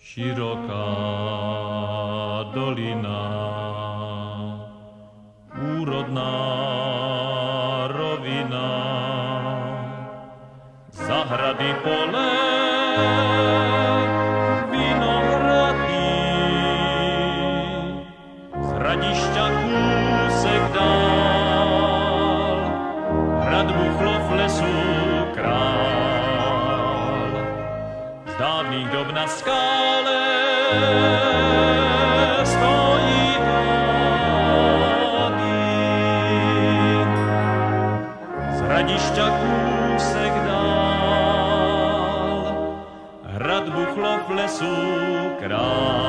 široká dolina, úrodná rovina, zahrady pole, vinohrady, z hradišťa kúsek dál, hrad Buchlov lesu král. Dávných dob na skále stojí Dávid. Z hradišťa kúsek dál, hrad Buchlov lesu král.